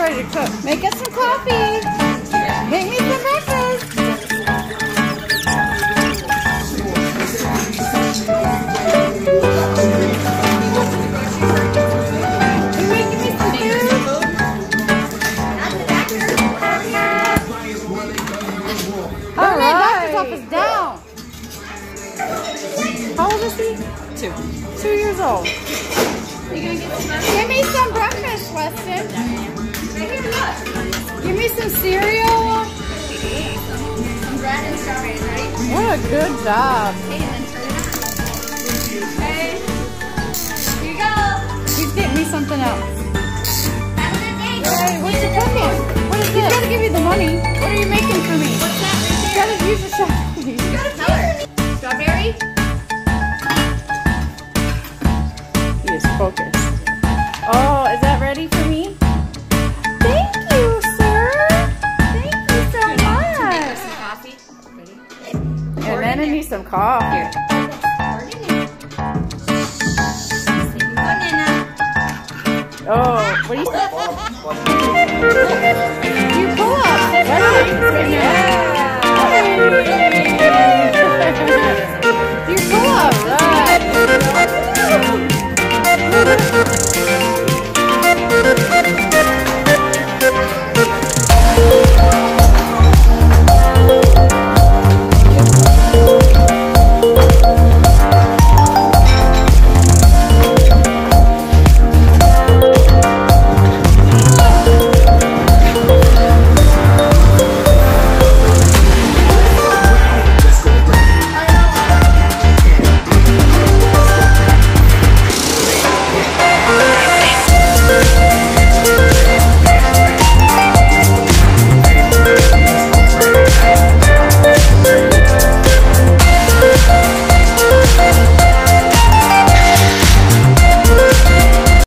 ready to cook. Make us some coffee. Make me some breakfast. You making me some food? All right. Doctor's office down. How old is he? Two. Two years old. Are you gonna get some Give me some breakfast, Weston. Give me some cereal. Some bread and strawberries? What a good job. Okay. Here you go. You get me something else. Hey, what you cooking? What is this? You gotta give me the money. What are you making And then I need some coffee. Oh, what do you You pull up. Ready? Yeah. you pull up. Right.